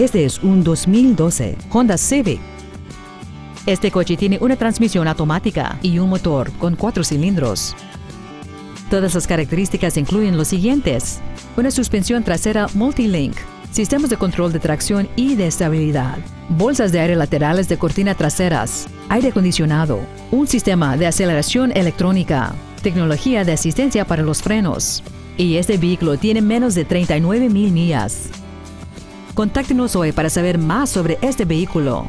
Este es un 2012 Honda Civic. Este coche tiene una transmisión automática y un motor con cuatro cilindros. Todas las características incluyen los siguientes. Una suspensión trasera Multilink, sistemas de control de tracción y de estabilidad, bolsas de aire laterales de cortina traseras, aire acondicionado, un sistema de aceleración electrónica, tecnología de asistencia para los frenos. Y este vehículo tiene menos de 39 mil millas. Contáctenos hoy para saber más sobre este vehículo.